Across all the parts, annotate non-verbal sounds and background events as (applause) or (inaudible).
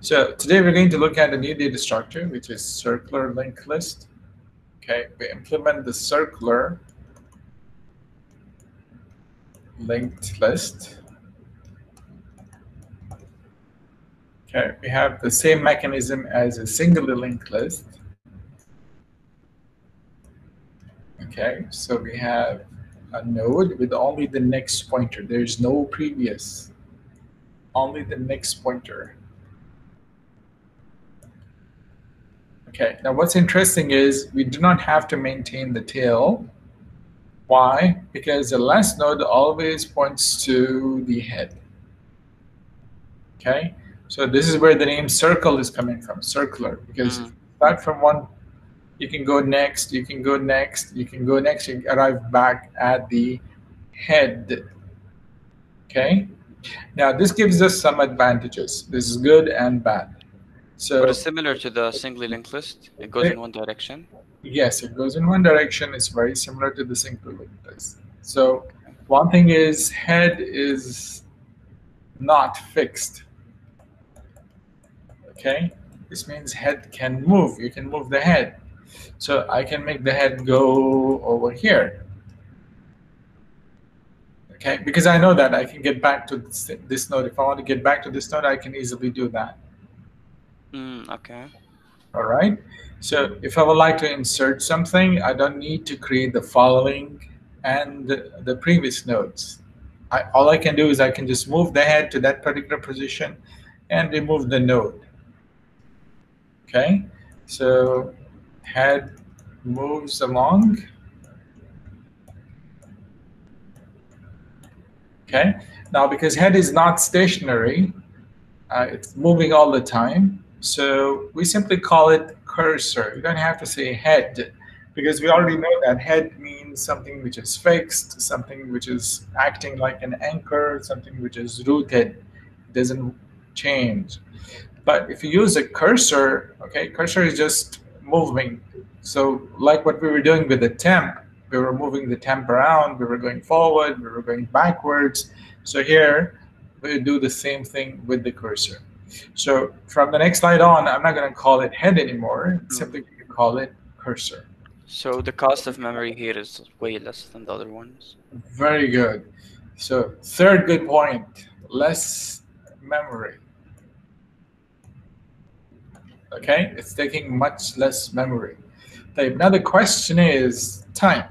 So today we're going to look at a new data structure, which is circular linked list. Okay, we implement the circular linked list. Okay, we have the same mechanism as a singly linked list. Okay, so we have a node with only the next pointer. There's no previous, only the next pointer. Okay, now what's interesting is we do not have to maintain the tail. Why? Because the last node always points to the head. Okay, so this is where the name circle is coming from, circular, because mm. start from one, you can go next, you can go next, you can go next, you arrive back at the head. Okay, now this gives us some advantages. This is good and bad. So but it's similar to the singly linked list. It goes it, in one direction. Yes, it goes in one direction. It's very similar to the singly linked list. So one thing is head is not fixed. Okay, this means head can move. You can move the head. So I can make the head go over here. Okay, because I know that I can get back to this, this node. If I want to get back to this node, I can easily do that. Mm, okay. All right. So if I would like to insert something, I don't need to create the following and the previous nodes. I, all I can do is I can just move the head to that particular position and remove the node. Okay. So head moves along. Okay. Now, because head is not stationary, uh, it's moving all the time. So we simply call it cursor. You don't have to say head because we already know that head means something which is fixed, something which is acting like an anchor, something which is rooted, doesn't change. But if you use a cursor, okay, cursor is just moving. So like what we were doing with the temp, we were moving the temp around, we were going forward, we were going backwards. So here we do the same thing with the cursor. So from the next slide on, I'm not going to call it head anymore. Mm. Simply going to call it cursor. So the cost of memory here is way less than the other ones. Very good. So third good point, less memory. Okay, it's taking much less memory. Now the question is time.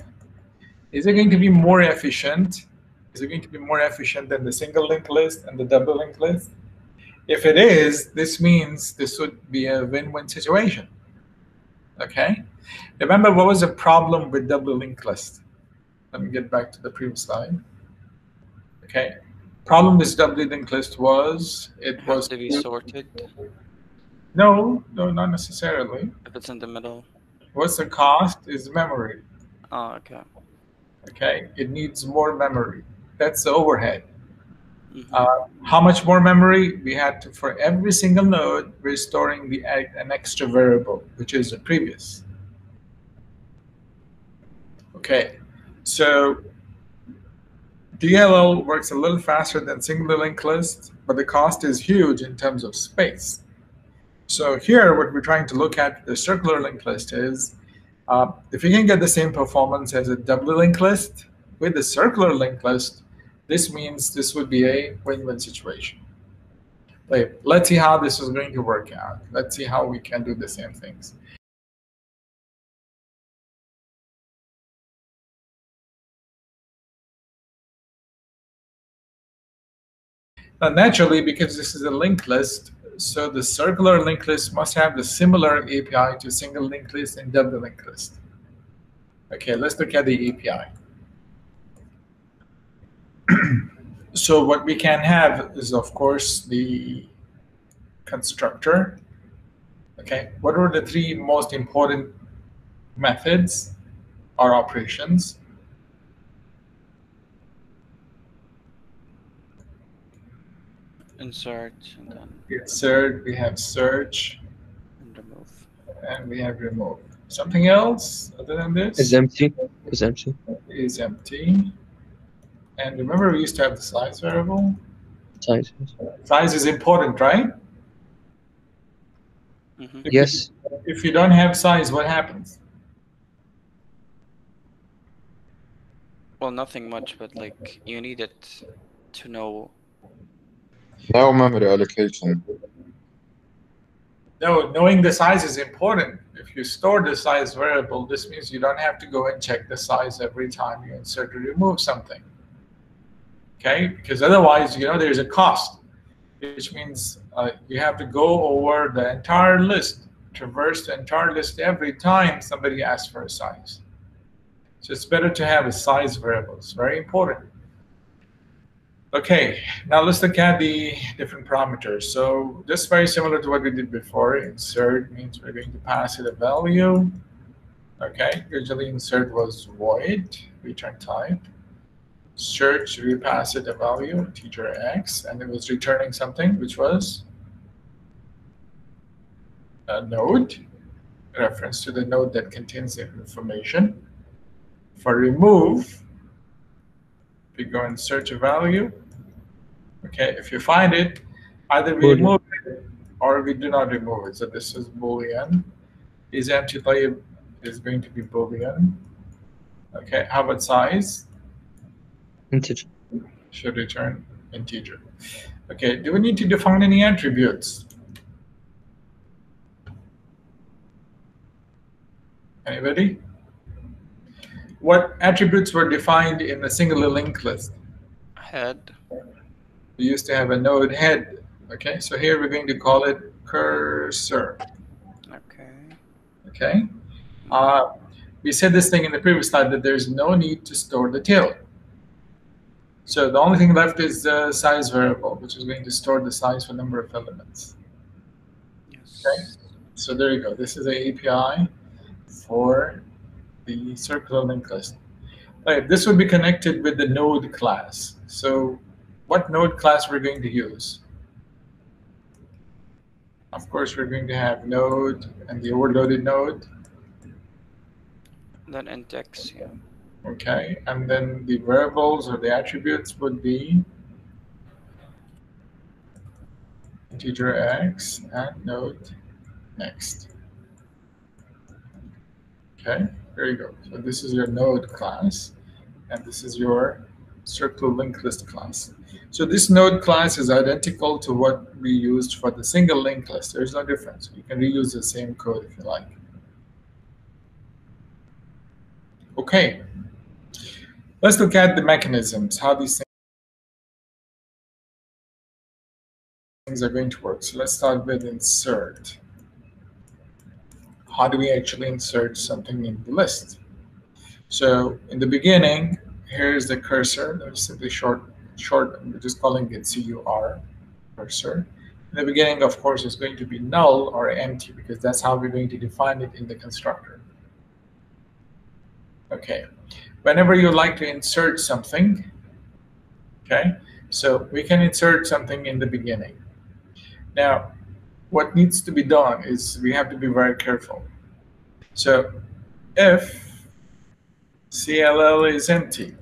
Is it going to be more efficient? Is it going to be more efficient than the single linked list and the double linked list? If it is, this means this would be a win-win situation. Okay? Remember what was the problem with double linked list? Let me get back to the previous slide. Okay. Problem with double linked list was it was to be sorted. No, no, not necessarily. If it's in the middle. What's the cost is memory. Oh, okay. Okay, it needs more memory. That's the overhead. Mm-hmm. Uh, how much more memory? We had to, for every single node, we're storing the, an extra variable, which is the previous. Okay, so DLL works a little faster than single linked list, but the cost is huge in terms of space. So here, what we're trying to look at the circular linked list is, uh, if you can get the same performance as a doubly linked list with the circular linked list, this means this would be a win-win situation. Like, let's see how this is going to work out. Let's see how we can do the same things. Now, naturally, because this is a linked list, so the circular linked list must have the similar API to single linked list and double linked list. Okay, let's look at the API. So what we can have is, of course, the constructor. Okay, what are the three most important methods or operations? Insert and then insert. We have search and remove, and we have remove. Something else other than this is empty. Is empty. Is empty. And remember, we used to have the size variable. Size. Size is important, right? Mhm. If Yes. You, if you don't have size, what happens? Well, nothing much, but like you need it to know. No memory allocation. No, knowing the size is important. If you store the size variable, this means you don't have to go and check the size every time you insert or remove something. Okay, because otherwise, you know, there's a cost, which means uh, you have to go over the entire list, traverse the entire list every time somebody asks for a size. So it's better to have a size variable. It's very important. Okay, now let's look at the different parameters. So just very similar to what we did before. Insert means we're going to pass it a value. Okay, usually insert was void, return type. Search, we pass it a value, teacher x, and it was returning something, which was a node, reference to the node that contains the information. For remove, we go and search a value. Okay, if you find it, either we remove it or we do not remove it. So this is Boolean. Is empty is going to be Boolean. Okay, how about size? Integer. Should return integer. Okay, do we need to define any attributes? Anybody? What attributes were defined in the singular linked list? Head. We used to have a node head. Okay, so here we're going to call it cursor. Okay. Okay. Uh, we said this thing in the previous slide that there's no need to store the tail. So the only thing left is the size variable, which is going to store the size for number of elements. Yes. Okay. So there you go. This is a API for the circular linked list. Right, this would be connected with the node class. So what node class we're going to use? Of course, we're going to have node and the overloaded node. Then index. Yeah. Okay, and then the variables or the attributes would be integer x and node next. Okay, there you go. So this is your node class, and this is your circle linked list class. So this node class is identical to what we used for the single linked list. There's no difference. You can reuse the same code if you like. Okay, let's look at the mechanisms, how these things are going to work. So let's start with insert. How do we actually insert something in the list? So in the beginning, here's the cursor. That's simply short, short. We're just calling it CUR cursor. In the beginning, of course, is going to be null or empty because that's how we're going to define it in the constructor. Okay, whenever you like to insert something, okay, so we can insert something in the beginning. Now, what needs to be done is we have to be very careful. So if CLL is empty,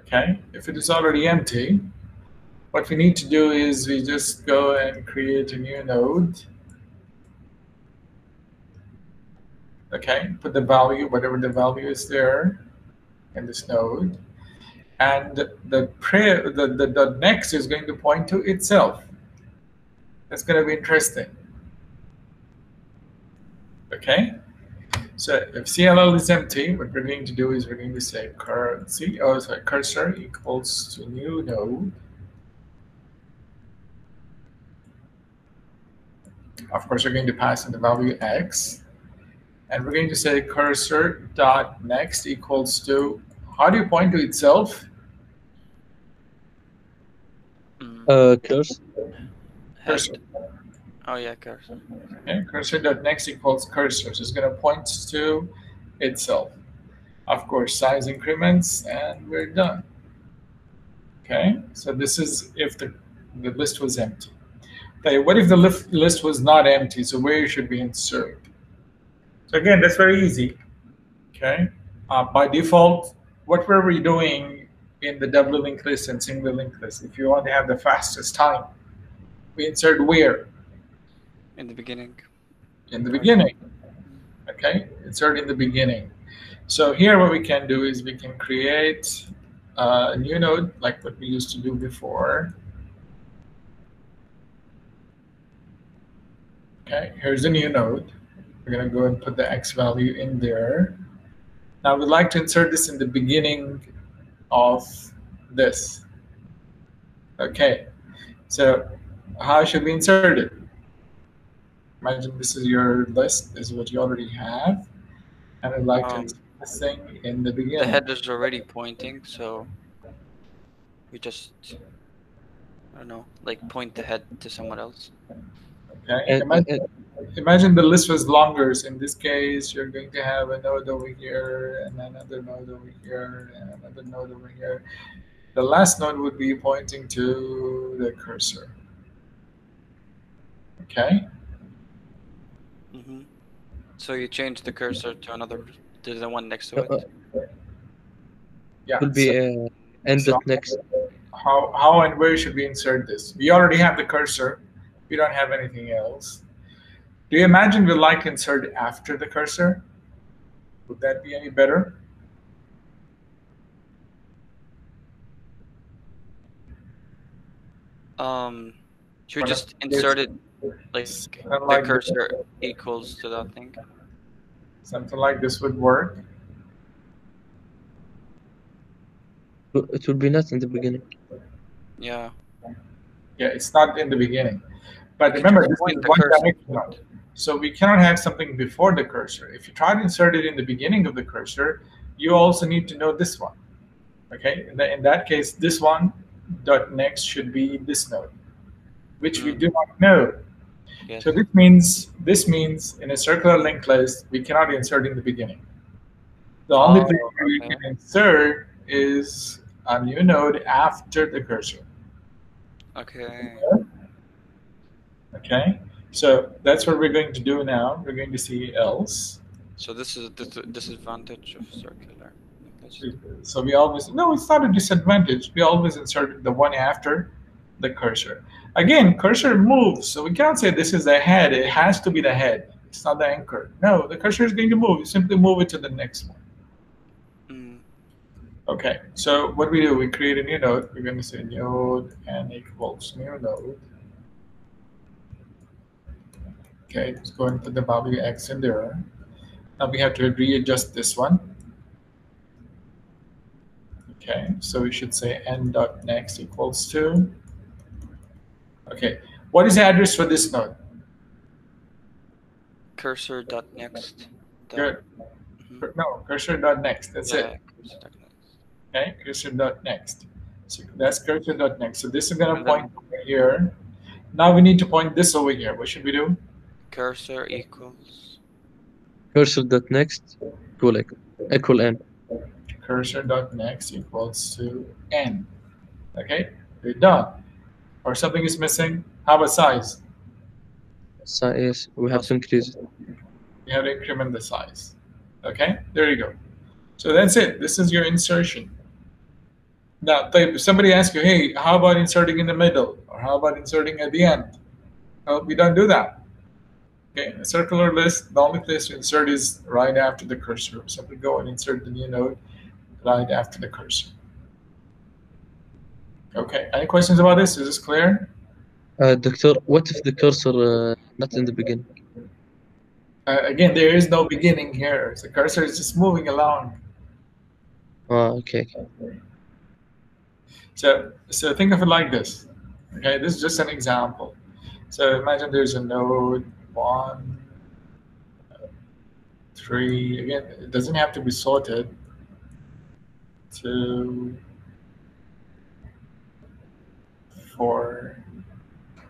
okay, if it is already empty, what we need to do is we just go and create a new node. Okay, put the value, whatever the value is there in this node. And the, prayer, the, the, the next is going to point to itself. That's going to be interesting. Okay, so if CLL is empty, what we're going to do is we're going to say currency, oh, sorry, cursor equals to new node. Of course, we're going to pass in the value x. And we're going to say cursor dot next equals to, how do you point to itself? Uh, cursor. Cursor. Oh yeah, cursor. Okay, cursor dot next equals cursor. So it's going to point to itself. Of course, size increments, and we're done. Okay, so this is if the, the list was empty. Okay, what if the list list was not empty? So where should we insert? So again, that's very easy. Okay, uh, by default, what were we doing in the double linked list and single linked list? If you want to have the fastest time, we insert where? In the beginning. In the beginning. Okay, insert in the beginning. So here what we can do is we can create a new node like what we used to do before. Okay, here's a new node. We're going to go and put the x value in there. Now we'd like to insert this in the beginning of this. Okay, so how should we insert it? Imagine this is your list, this is what you already have. And I'd like to Um, insert this thing in the beginning. The head is already pointing, so we just I don't know, like point the head to someone else. Okay, And, imagine, and- imagine the list was longer. So in this case, you're going to have a node over here, and another node over here, and another node over here. The last node would be pointing to the cursor. Okay. hmm So you change the cursor to another to the one next to uh, it. uh, Yeah. will be so uh, end so next. how how and where should we insert this? We already have the cursor. We don't have anything else. Do you imagine we like insert after the cursor? Would that be any better? Um, should we just insert it like the like this. cursor equals to that thing? Something like this would work. It would be not in the beginning. Yeah. Yeah, it's not in the beginning. But remember, this is one dimensional. So we cannot have something before the cursor. If you try to insert it in the beginning of the cursor, you also need to know this one. Okay, in, that in that case, this one dot next should be this node, which we Mm. do not know. Yes. So this means this means in a circular linked list, we cannot insert in the beginning. The only Oh, thing we can insert is a new node after the cursor. Okay. Okay, so that's what we're going to do now. We're going to see else. So this is the disadvantage of circular. So we always no, it's not a disadvantage. We always insert the one after the cursor. Again, cursor moves, so we cannot say this is the head. It has to be the head. It's not the anchor. No, the cursor is going to move. You simply move it to the next one. Mm. Okay, so what we do, we create a new node. We're going to say node n equals new node. Okay, let's go and put the value x in there. Now we have to readjust this one. Okay, so we should say n dot next equals to. Okay, what is the address for this node? Cursor dot next. Good. No, cursor dot next. That's it. Yeah, cursor next. Okay, cursor dot next. So that's cursor dot next. So this is gonna point over here. Now we need to point this over here. What should we do? Cursor equals. Cursor dot next equal equal, equal n. Cursor dot next equals to n. Okay, we're done. Or something is missing. How about size? So yes, we have to increase it. You have to increment the size. Okay, there you go. So that's it. This is your insertion. Now, if somebody asks you, hey, how about inserting in the middle? Or how about inserting at the end? Well, we don't do that. Okay, a circular list, the only place to insert is right after the cursor. Simply go and insert the new node right after the cursor. Okay, any questions about this? Is this clear? Uh, Doctor, what if the cursor uh, not in the beginning? Uh, again, there is no beginning here. The cursor is just moving along. Oh, okay. okay. So, so think of it like this. Okay, this is just an example. So imagine there's a node one, three. Again, it doesn't have to be sorted. Two, four,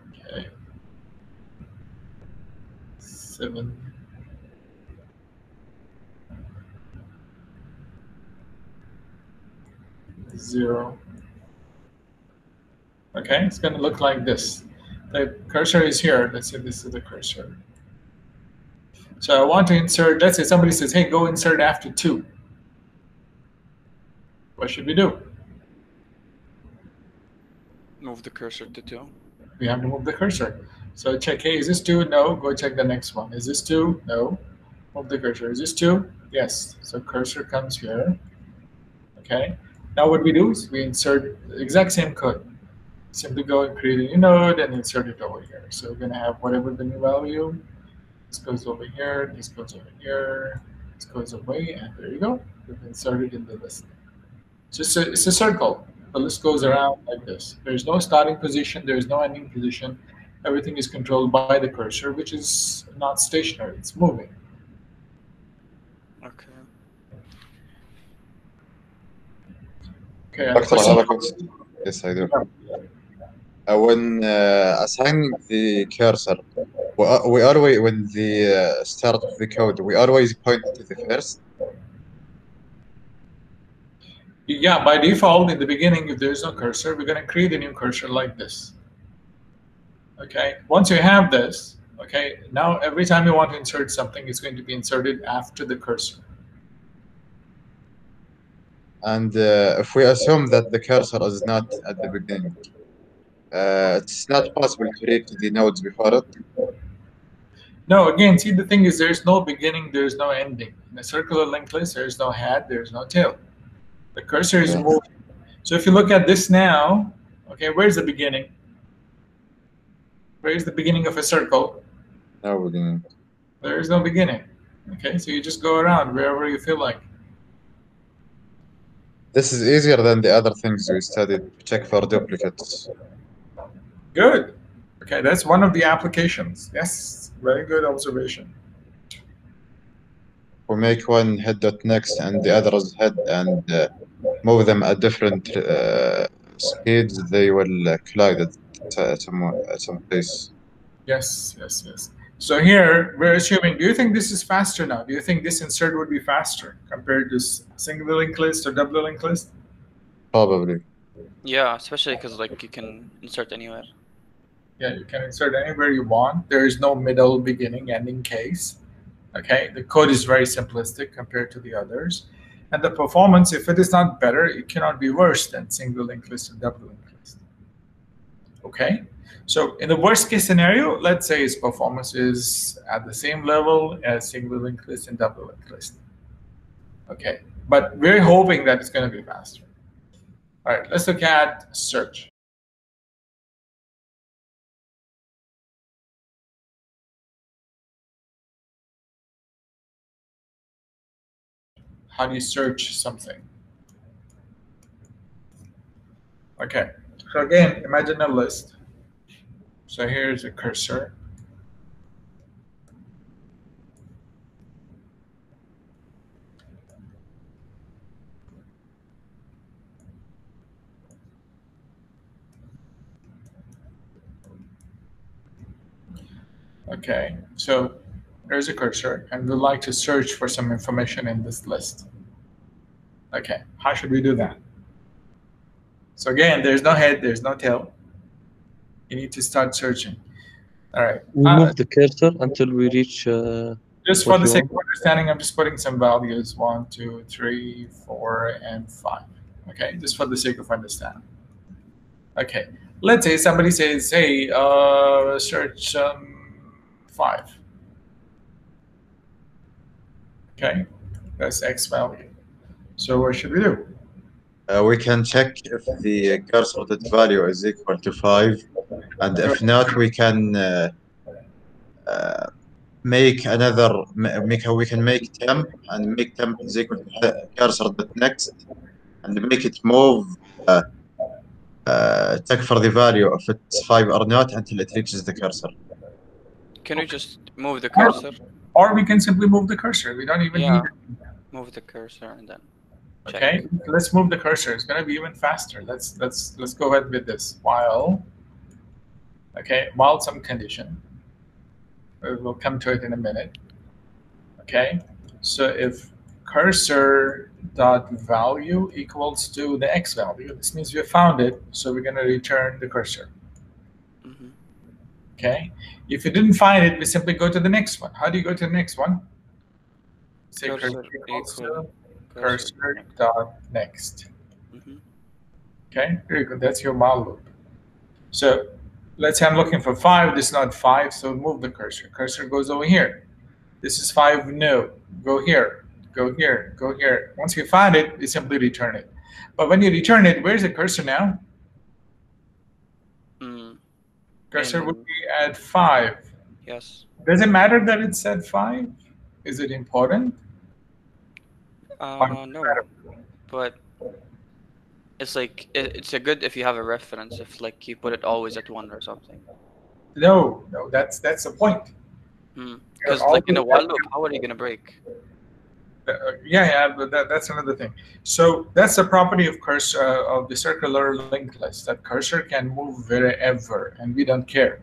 okay, seven. Zero. Okay, it's going to look like this. The cursor is here. Let's say this is the cursor. So I want to insert, let's say somebody says, hey, go insert after two. What should we do? Move the cursor to two. we have to move the cursor. So check, hey, is this two? No, go check the next one. Is this two? No, move the cursor. Is this two? Yes. So cursor comes here. Okay. Now what we do is we insert the exact same code. Simply go and create a new node and insert it over here. So we're going to have whatever the new value. This goes over here. This goes over here. This goes away, and there you go. We've inserted in the list. It's a, it's a circle. The list goes around like this. There's no starting position. There's no ending position. Everything is controlled by the cursor, which is not stationary. It's moving. Okay. Okay. I have a question. Yes, I do. Uh, when uh, assigning the cursor, we, always, when the uh, start of the code, we always point to the first. Yeah, by default, in the beginning, if there's no cursor, we're going to create a new cursor like this. Okay, once you have this, okay, now every time you want to insert something, it's going to be inserted after the cursor. And uh, if we assume that the cursor is not at the beginning, uh, it's not possible to reach the nodes before it. No, again, see, the thing is, there's no beginning, there's no ending. In a circular linked list, there's no head, there's no tail. The cursor is Yeah. moving. So if you look at this now, okay, where's the beginning? Where's the beginning of a circle? No beginning. There is no beginning. Okay, so you just go around wherever you feel like. This is easier than the other things we studied. Check for duplicates. Good. Okay, that's one of the applications. Yes, very good observation. We make one head dot next and the other is head and uh, move them at different uh, speeds. They will uh, collide at, at some at some place. Yes, yes, yes. So here we're assuming. Do you think this is faster now? Do you think this insert would be faster compared to single link list or double link list? Probably. Yeah, especially because like you can insert anywhere. Yeah, you can insert anywhere you want. There is no middle, beginning, ending case. Okay, the code is very simplistic compared to the others. And the performance, if it is not better, it cannot be worse than single link list and double link list. Okay, so in the worst case scenario, let's say its performance is at the same level as single link list and double link list. Okay, but we're hoping that it's going to be faster. All right, let's look at search. How do you search something? Okay, so again, imagine a list. So here's a cursor. Okay, so there's a cursor, and we'd like to search for some information in this list. Okay, how should we do that? So again, there's no head, there's no tail. You need to start searching. All right. We Uh, move the cursor until we reach. Uh, just for the sake of understanding, I'm just putting some values one, two, three, four, and five. Okay, just for the sake of understanding. Okay, let's say somebody says, hey, uh, search um, five. Okay, that's X value. So what should we do? Uh, we can check if the cursor dot value is equal to five, and if not, we can uh, uh, make another. ma- Make we can make temp and make temp is equal to cursor dot next, and make it move. Uh, uh, check for the value if it's five or not until it reaches the cursor. Can we just move the cursor? Or we can simply move the cursor. We don't even Yeah. need it. Move the cursor and then. check. Okay, let's move the cursor. It's gonna be even faster. Let's let's let's go ahead with this. While okay, while some condition. We'll come to it in a minute. Okay, so if cursor dot value equals to the x value, this means we have found it. So we're gonna return the cursor. Okay, if you didn't find it, we simply go to the next one. How do you go to the next one? Say Cursor cursor equal cursor dot next. Mhm. Okay, very good. That's your while loop. So let's say I'm looking for five. This is not five, so move the cursor. Cursor goes over here. This is five. No, go here, go here, go here. Once you find it, you simply return it. But when you return it, where's the cursor now? Mm, Cursor would be at five. yes. Does it matter that it's at five? Is it important? Uh, no, but it's like it, it's a good if you have a reference if like you put it always at one or something. No, no. That's that's the point. Because all like in a while loop, how are you gonna break? Uh, yeah, yeah, but that, that's another thing. So that's the property of cursor uh, of the circular linked list. That cursor can move wherever, and we don't care.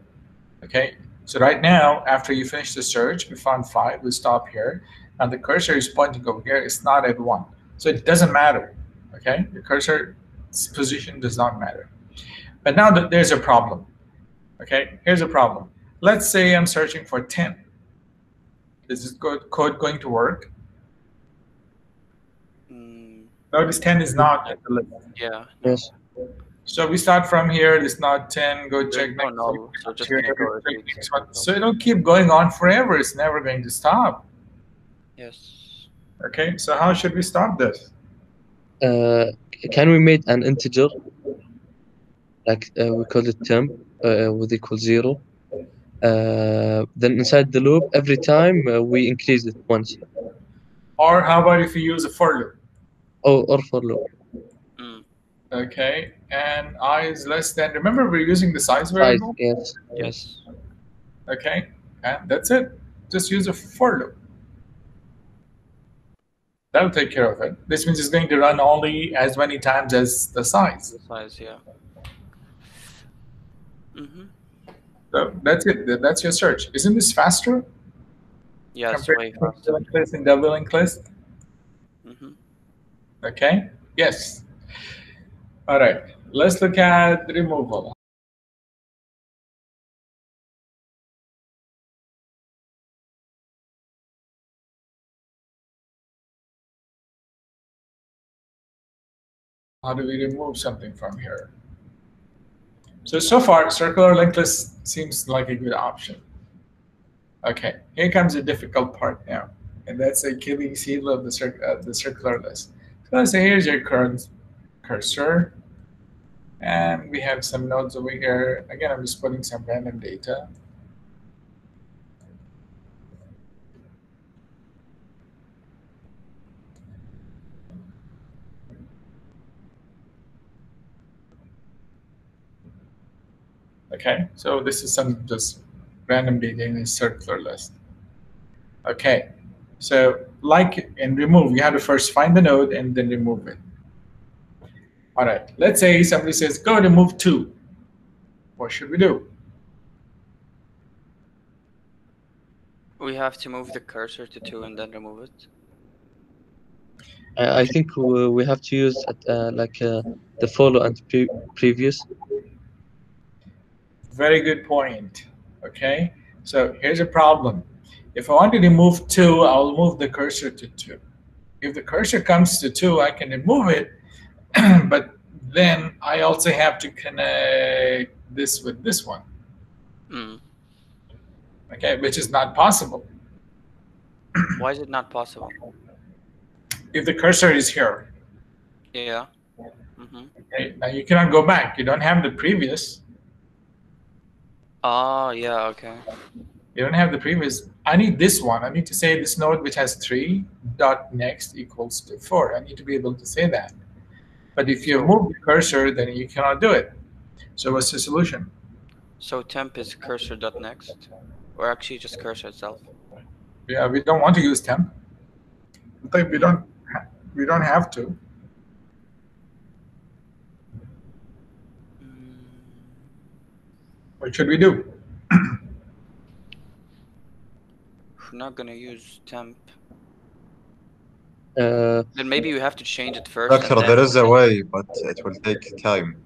Okay. So right now, after you finish the search, we found five. We stop here, and the cursor is pointing over here. It's not at one, so it doesn't matter. Okay, the cursor's position does not matter. But now that there's a problem. Okay, here's a problem. Let's say I'm searching for ten. Is this code going to work? Notice 10 is not in the list. yeah. Yes. So we start from here. It's not 10. Go check no next null, so just here, go check next one. So it'll keep going on forever. It's never going to stop. Yes. Okay. So how should we stop this? Uh, can we make an integer? Like uh, we call it temp uh, with equal zero. Uh, then inside the loop, every time uh, we increase it once. Or how about if we use a for loop? Oh, or for loop. Mm, Okay. And i is less than. Remember, we're using the size Size, variable. yes. yes. Okay. And that's it. Just use a for loop. That'll take care of it. This means it's going to run only as many times as the size. The size, yeah. Mm-hmm. So that's it. That's your search. Isn't this faster? Yeah, it's compared way to faster. linked list and double linked list? Okay. Yes. All right. Let's look at removal. How do we remove something from here? So, so far, circular linked list seems like a good option. Okay, here comes the difficult part now, and that's the Achilles heel of the, cir- uh, the circular list. So let's say here's your current cursor, and we have some nodes over here. Again, I'm just putting some random data. Okay, so this is some just random data in a circular list. Okay, so like in remove, you have to first find the node and then remove it. All right, let's say somebody says, go remove two. What should we do? We have to move the cursor to two and then remove it. I I think we we have to use uh, like uh, the follow and pre- previous. Very good point. Okay, so here's a problem. If I want to remove two, I'll move the cursor to two. If the cursor comes to two, I can remove it, (clears throat) but then I also have to connect this with this one, Mm. okay, which is not possible. (clears throat) Why is it not possible? If the cursor is here, Yeah. Mm-hmm. okay, now you cannot go back. You don't have the previous. Oh, yeah, okay. You don't have the previous. I need this one. I need to say this node which has three dot next equals to four. I need to be able to say that. But if you move the cursor, then you cannot do it. So what's the solution? So temp is cursor dot next, or actually just cursor itself. Yeah, we don't want to use temp. But we don't. We don't have to. What should we do? We're not gonna use temp. Uh, Then maybe we have to change it first. Doctor, there is a way, but it will take time.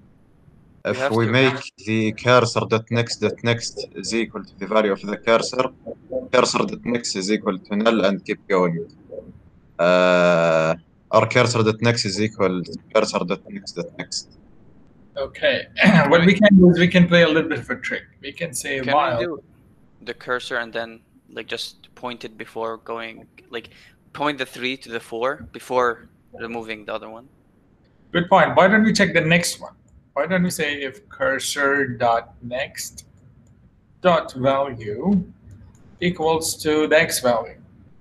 If we to- make the cursor dot next dot next is equal to the value of the cursor, cursor dot next is equal to null and keep going. Uh, or cursor dot next is equal to cursor dot next dot next. Okay. (clears throat) what we can do is we can play a little bit of a trick. We can say Can while. we do the cursor and then like just point it before going like point the three to the four before removing the other one? Good point. Why don't we check the next one? Why don't we say if cursor dot next dot value equals to the x value?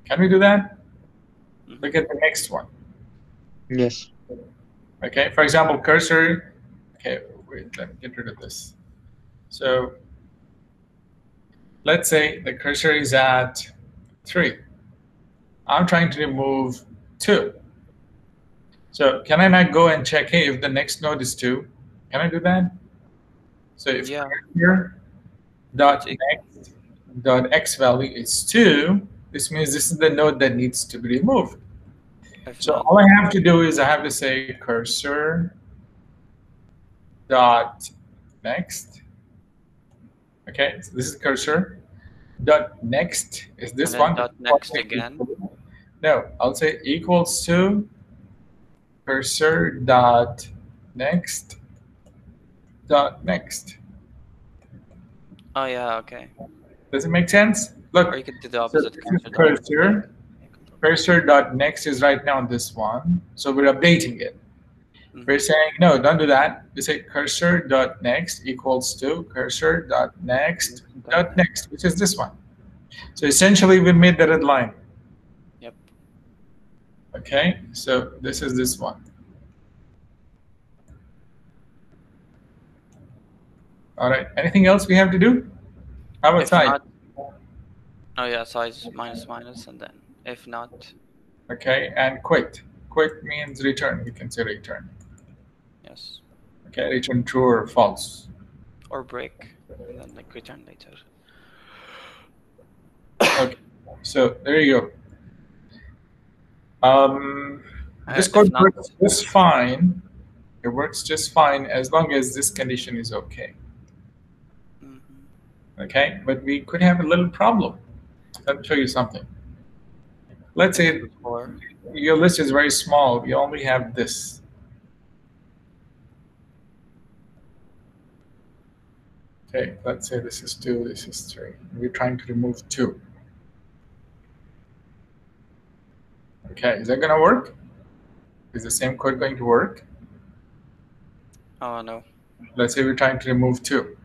Can we do that? Mhm. Look at the next one. Yes. Okay. For example, cursor. Okay. Wait. Let me get rid of this. So let's say the cursor is at three. I'm trying to remove two. So can I not go and check, hey, if the next node is two, can I do that? So if Yeah. here dot next dot x value is two, this means this is the node that needs to be removed. So all I have to do is I have to say cursor dot next. Okay, so this is cursor dot next is this one. dot next again. No, I'll say equals to cursor dot next dot next. oh yeah, okay. Does it make sense? Look, Or you could do the so opposite. this is cursor dot- cursor. Cursor dot next is right now on this one, so we're updating it. Mhm. We're saying no, don't do that. We say cursor dot next equals to cursor dot next dot next, which is this one. So essentially, we made the red line. Yep. Okay, so this is this one. All right. Anything else we have to do? How about If size? not, oh yeah, size minus minus, and then if not, Okay, and quit. Quit means return. We can say return. Yes, Okay, return true or false. or break, and then like return later. Okay, so there you go. Um, Uh, this if code not- works just fine. It works just fine as long as this condition is okay. Mhm. Okay, but we could have a little problem. Let me show you something. Let's say your list is very small. You only have this. Okay, let's say this is two, this is three. We're trying to remove two. Okay, is that gonna work? Is the same code going to work? oh no, Let's say we're trying to remove two.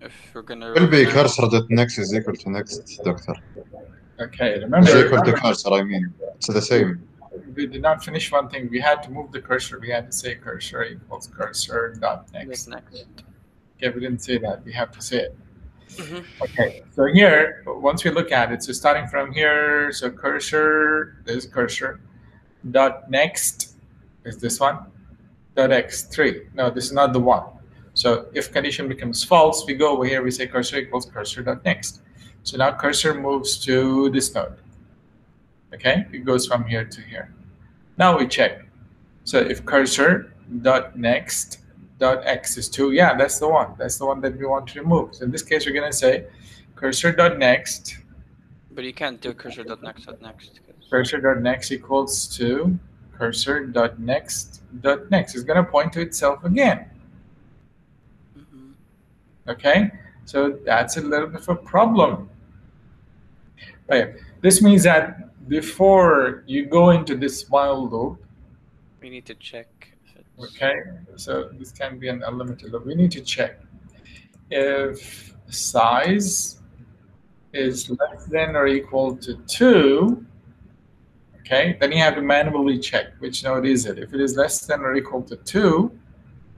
if we're gonna It'll be remove- cursor that next is equal to next, doctor. Okay, Is remember, equal to remember, cursor, I mean. It's the same. We did not finish one thing. We had to move the cursor. We had to say cursor equals cursor dot Next, next. Okay, we didn't say that. We have to say it. Mhm. Okay, so here, once we look at it, so starting from here, so cursor, there's cursor, dot next is this one, dot x3. No, this is not the one. So if condition becomes false, we go over here, we say cursor equals cursor dot next. So now cursor moves to this node. Okay, it goes from here to here. Now we check. So if cursor dot next dot x is 2 yeah that's the one that's the one that we want to remove so in this case we're going to say cursor dot next But you can't do cursor dot next dot next. cursor dot next equals to cursor dot next dot next is going to point to itself again Mhm. okay so that's a little bit of a problem right this means that before you go into this while loop We need to check. If it's, Okay, so this can be an unlimited loop. We need to check if size is less than or equal to two. Okay, then you have to manually check which node is it. If it is less than or equal to two,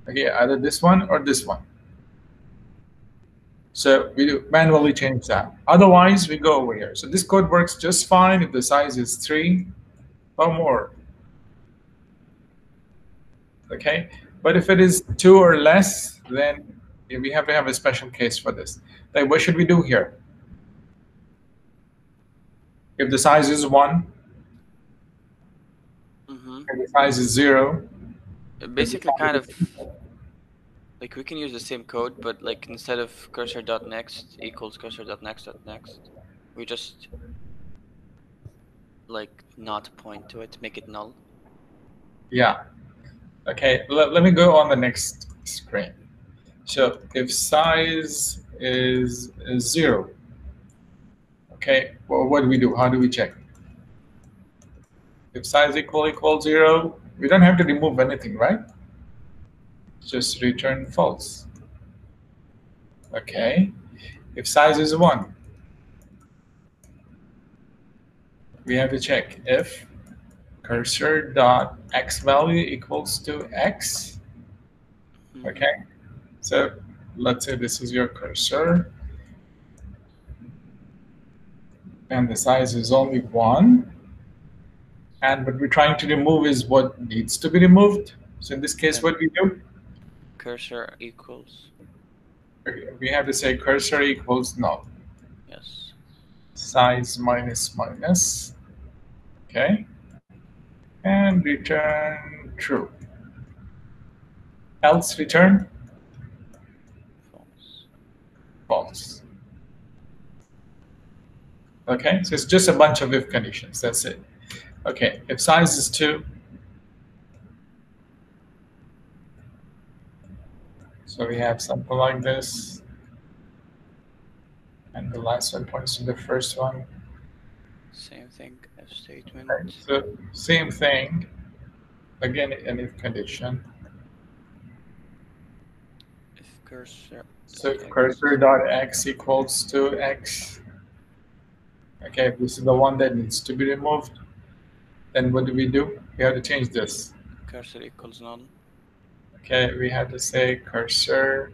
okay, either this one or this one. So we do manually change that. Otherwise, we go over here. So this code works just fine if the size is three or more okay but if it is two or less then we have to have a special case for this like what should we do here if the size is one Mhm. if the size is zero basically kind of like we can use the same code, but like instead of cursor dot next equals cursor dot next dot next, we just like not point to it, make it null. Yeah. Okay, let, let me go on the next screen. So if size is, is zero, okay, well, what do we do? How do we check? If size equal equal zero, we don't have to remove anything, right? Just return false. Okay. If size is one, we have to check if cursor dot x value equals to x. Mhm. Okay. So let's say this is your cursor. And the size is only one. And what we're trying to remove is what needs to be removed. So in this case, what we do? Cursor equals. We have to say cursor equals null. Yes. Size minus minus. Okay. And return true. Else return False. false. Okay, so it's just a bunch of if conditions. That's it. Okay, if size is two, so we have something like this, and the last one points to the first one. Same thing. If statement. Right, So same thing. Again, an if condition. If cursor. So if cursor dot x equals to x. Okay, this is the one that needs to be removed, then what do we do? We have to change this. Cursor equals none. Okay, we have to say cursor,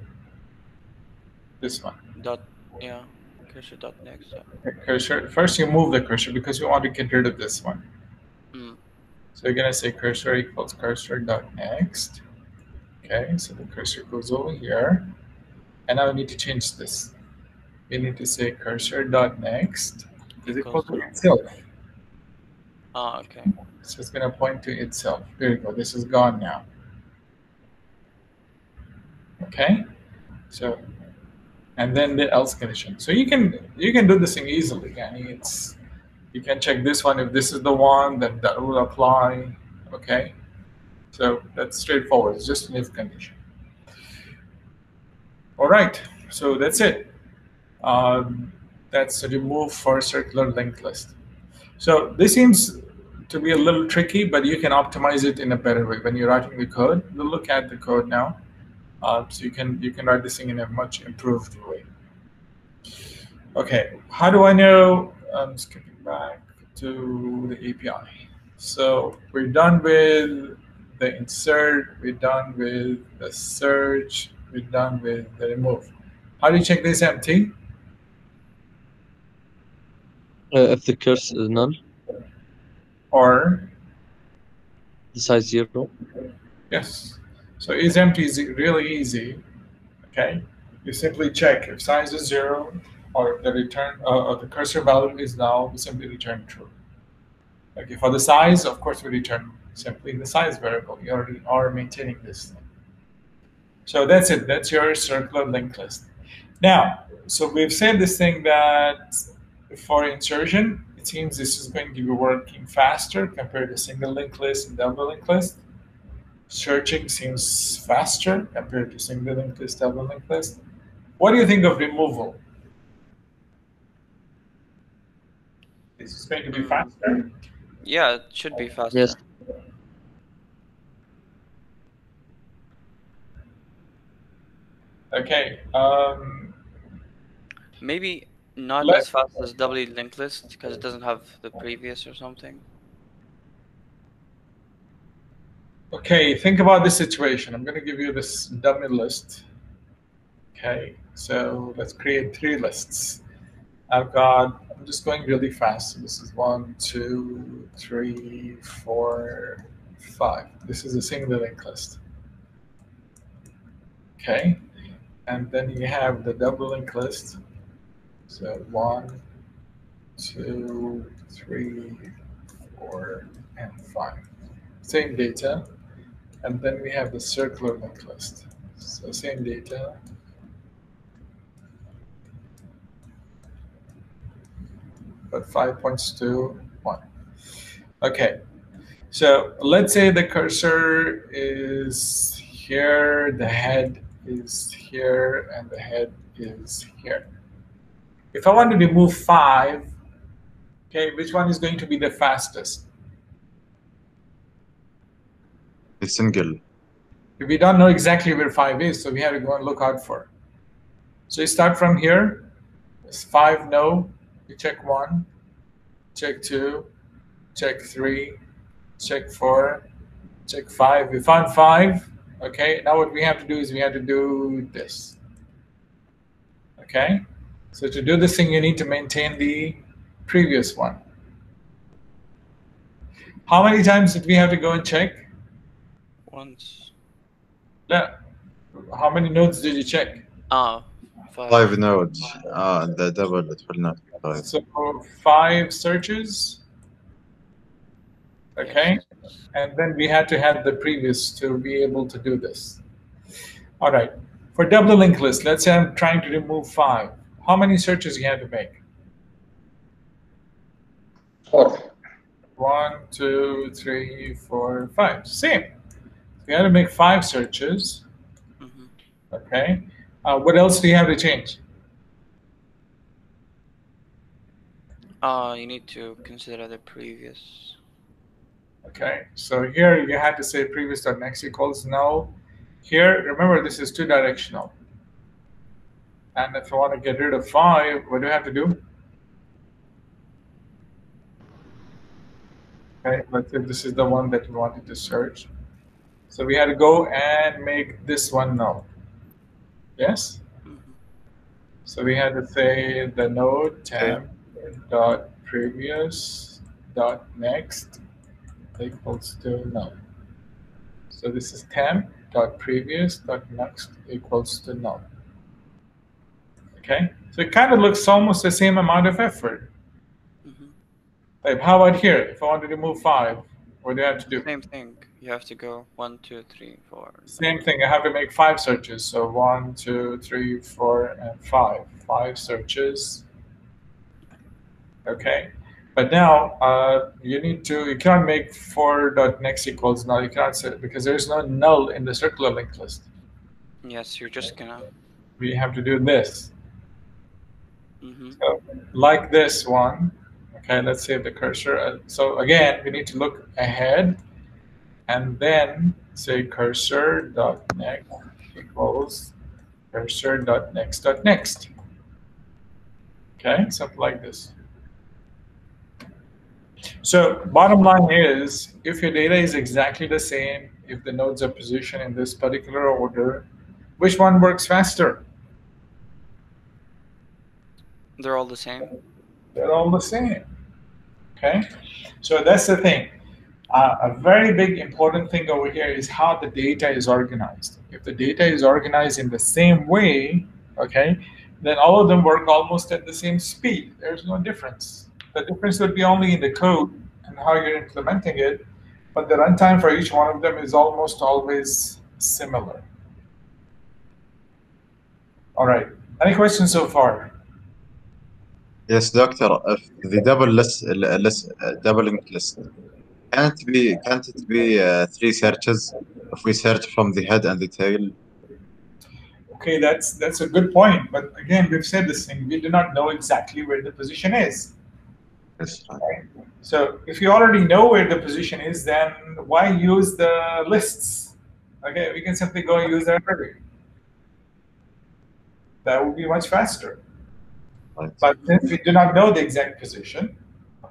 this one. Dot. Yeah. Cursor dot next. yeah. Cursor, first you move the cursor because we want to get rid of this one. Mm. So you're gonna say cursor equals cursor dot next. Okay, so the cursor goes over here. And now we need to change this. We need to say cursor dot next is equal to to- itself. Ah, okay. So it's gonna point to itself. There you go. This is gone now. Okay, so and then the else condition. So you can you can do this thing easily. I it's you can check this one if this is the one then that will apply. Okay, so that's straightforward. It's just an if condition. All right, so that's it. Um, that's a remove for circular linked list. So this seems to be a little tricky, but you can optimize it in a better way when you're writing the code. We'll look at the code now, uh, so you can you can write this thing in a much improved way. Okay, how do I know? I'm skipping back to the API. So we're done with the insert. We're done with the search. We're done with the remove. How do you check this empty? Uh, if the cursor is null, Or the size zero. Yes. So is empty is really easy. Okay. You simply check if size is zero or the return uh, or the cursor value is null, we simply return true. Okay. For the size, of course, we return simply the size variable. You already are maintaining this thing. So that's it. That's your circular linked list. Now, so we've said this thing that for insertion, it seems this is going to be working faster compared to single linked list and double linked list. Searching seems faster compared to single linked list, double linked list. What do you think of removal? Is this going to be faster? Yeah, it should be faster. Yes. Okay. Um, Maybe not as fast as doubly linked list because it doesn't have the previous or something. Okay. Think about this situation. I'm going to give you this dummy list. Okay. So let's create three lists. I've got. I'm just going really fast. So this is one, two, three, four, five. This is a single link list. Okay. And then you have the double link list. So one, two, three, four, and five. Same data. And then we have the circular link list. So same data. But five points to one. Okay. So let's say the cursor is here, the head is here, and the head is here. If I wanted to move five, okay, which one is going to be the fastest? The single. We don't know exactly where five is, so we have to go and look out for. So you start from here. It's five, no. You check one, check two, check three, check four, check five. We found five. Okay, now what we have to do is we have to do this. Okay, so to do this thing, you need to maintain the previous one. How many times did we have to go and check? Once. Yeah. How many nodes did you check? Ah, five. Five nodes. Ah, the double it will not be five. So five searches. Okay. And then we had to have the previous to be able to do this. All right. For double linked list, let's say I'm trying to remove five. How many searches you have to make? Four. One, two, three, four, five. Same. We had to make five searches. Mhm. Okay. Uh, what else do you have to change? Uh, you need to consider the previous. Okay, so here you had to say previous dot next equals null. Here, remember this is two directional. And if I want to get rid of five, what do I have to do? Okay, let's say this is the one that you wanted to search. So we had to go and make this one null. Yes? So we had to say the node temp dot previous dot next equals to null. So this is temp dot previous dot next equals to null. Okay, so it kind of looks almost the same amount of effort. Mhm. Like, how about here? If I want to remove five, what do I have to do? Same thing. You have to go one, two, three, four. Same thing. I have to make five searches. So one, two, three, four, and five. Five searches. Okay. But now uh, you need to. You cannot make four dot next equals null. You cannot say because there is no null in the circular linked list. Yes, you're just gonna. We have to do this. hmm So like this one. Okay. Let's save the cursor. Uh, So again, we need to look ahead, and then say cursor dot next equals cursor dot next dot next. Okay, something like this. So bottom line is, if your data is exactly the same, if the nodes are positioned in this particular order, which one works faster? They're all the same. They're all the same. Okay, so that's the thing. A very big important thing over here is how the data is organized. If the data is organized in the same way, okay, then all of them work almost at the same speed. There's no difference. The difference would be only in the code and how you're implementing it, but the runtime for each one of them is almost always similar. All right. Any questions so far? Yes, doctor. The double list, list double linked list, can't it be can't it be uh, three searches if we search from the head and the tail? Okay, that's that's a good point. But again, we've said this thing. We do not know exactly where the position is. Yes, right. So if you already know where the position is, then why use the lists? Okay, we can simply go and use the array. That would be much faster. right. But since we do not know the exact position,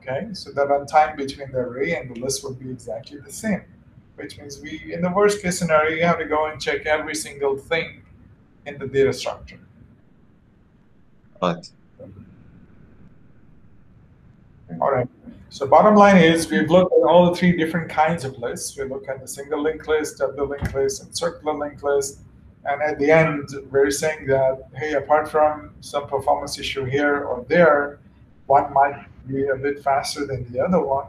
okay, so the runtime between the array and the list would be exactly the same. Which means we, in the worst case scenario, you have to go and check every single thing in the data structure. right. All right. So bottom line is we've looked at all the three different kinds of lists. We look at the single link list, double link list, and circular link list. And at the end, we're saying that, hey, apart from some performance issue here or there, one might be a bit faster than the other one.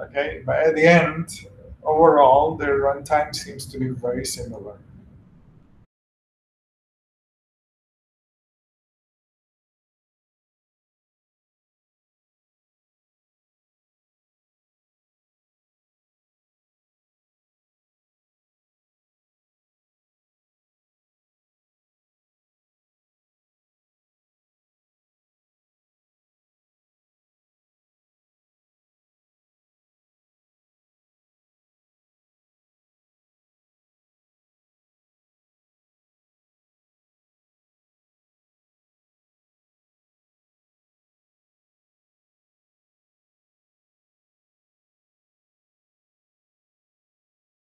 Okay. But at the end, overall, their runtime seems to be very similar.